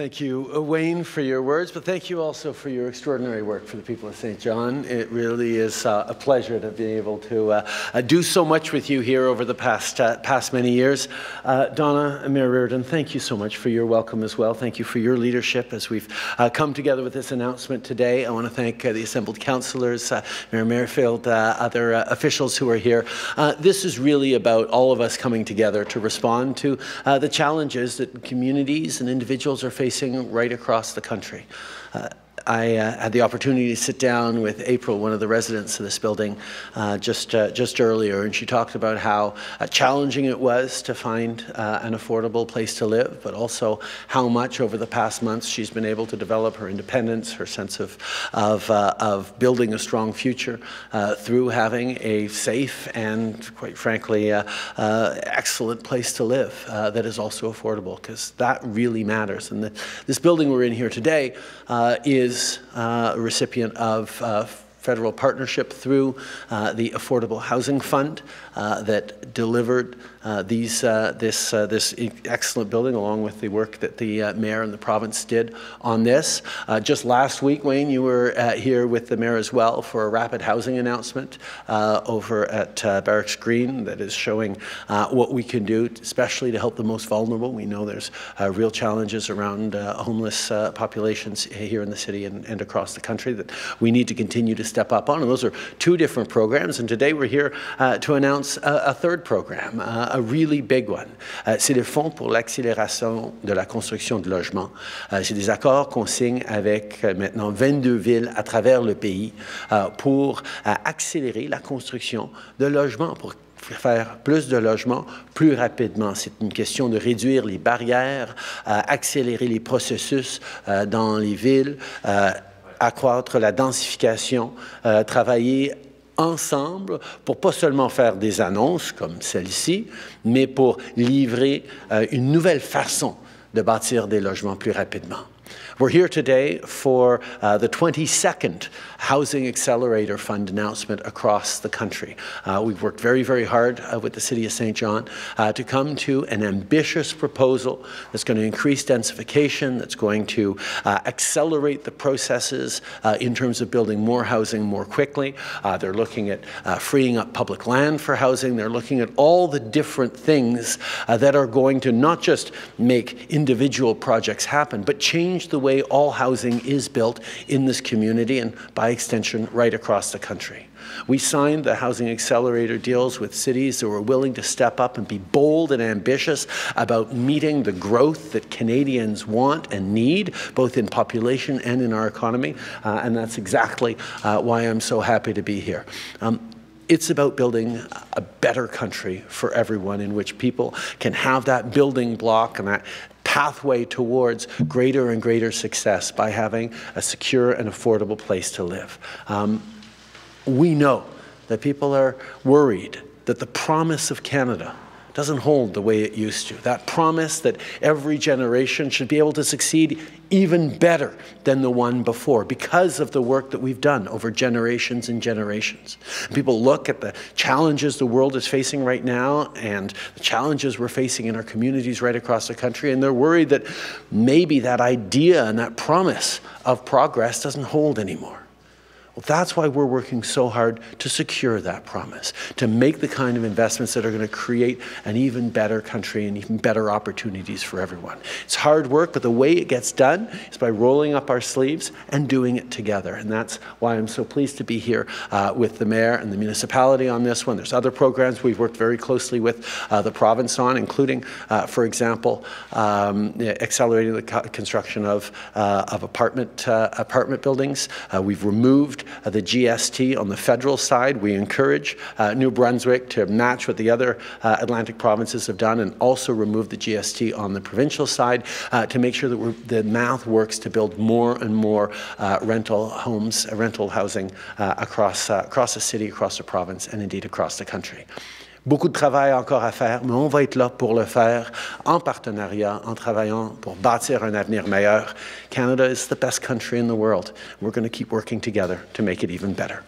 Thank you, uh, Wayne, for your words, but thank you also for your extraordinary work for the people of Saint John. It really is uh, a pleasure to be able to uh, uh, do so much with you here over the past, uh, past many years. Uh, Donna Mayor Reardon, thank you so much for your welcome as well. Thank you for your leadership as we've come together with this announcement today. I want to thank the assembled councillors, Mayor Merrifield, other officials who are here. this is really about all of us coming together to respond to the challenges that communities and individuals are facing facing right across the country. Uh, I uh, had the opportunity to sit down with April, one of the residents of this building, uh, just uh, just earlier, and she talked about how uh, challenging it was to find uh, an affordable place to live, but also how much over the past months she's been able to develop her independence, her sense of of, uh, of building a strong future through having a safe and, quite frankly, excellent place to live that is also affordable, because that really matters. And the, this building we're in here today is is uh, a recipient of uh, federal partnership through uh, the Affordable Housing Fund that delivered uh, these, uh, this, uh, this excellent building along with the work that the uh, mayor and the province did on this. Uh, just last week, Wayne, you were uh, here with the mayor as well for a rapid housing announcement uh, over at Barracks Green that is showing what we can do, especially to help the most vulnerable. We know there's real challenges around homeless populations here in the city and, and across the country that we need to continue to step up on. And those are two different programs. And today we're here to announce a, a third program, a really big one. Uh, c'est le Fonds pour l'accélération de la construction de logements. Uh, c'est des accords qu'on signe avec uh, maintenant 22 villes à travers le pays pour accélérer la construction de logements, pour faire plus de logements plus rapidement. C'est une question de réduire les barrières, accélérer les processus dans les villes, accroître la densification, travailler ensemble pour pas seulement faire des annonces comme celle-ci, mais pour livrer euh, une nouvelle façon de bâtir des logements plus rapidement. We're here today for uh, the 22nd Housing Accelerator Fund announcement across the country. Uh, we've worked very, very hard uh, with the City of Saint John uh, to come to an ambitious proposal that's going to increase densification, that's going to uh, accelerate the processes uh, in terms of building more housing more quickly. they're looking at freeing up public land for housing. They're looking at all the different things that are going to not just make individual projects happen, but change the way way all housing is built in this community and by extension right across the country. We signed the Housing Accelerator deals with cities that were willing to step up and be bold and ambitious about meeting the growth that Canadians want and need, both in population and in our economy. Uh, and that's exactly uh, why I'm so happy to be here. Um, it's about building a better country for everyone in which people can have that building block and that pathway towards greater and greater success by having a secure and affordable place to live. Um, we know that people are worried that the promise of Canada doesn't hold the way it used to. That promise that every generation should be able to succeed even better than the one before because of the work that we've done over generations and generations. People look at the challenges the world is facing right now and the challenges we're facing in our communities right across the country, and they're worried that maybe that idea and that promise of progress doesn't hold anymore. Well, that's why we're working so hard to secure that promise, to make the kind of investments that are going to create an even better country and even better opportunities for everyone. It's hard work, but the way it gets done is by rolling up our sleeves and doing it together. And that's why I'm so pleased to be here uh, with the mayor and the municipality on this one. There's other programs we've worked very closely with uh, the province on, including, uh, for example, um, accelerating the construction of, uh, of apartment, uh, apartment buildings. Uh, we've removed uh, the GST on the federal side. We encourage uh, New Brunswick to match what the other uh, Atlantic provinces have done and also remove the GST on the provincial side to make sure that the math works to build more and more rental homes, rental housing across, across the city, across the province, and indeed across the country. Beaucoup de travail encore à faire, mais on va être là pour le faire en partenariat, en travaillant pour bâtir un avenir meilleur. Canada is the best country in the world. We're going to keep working together to make it even better.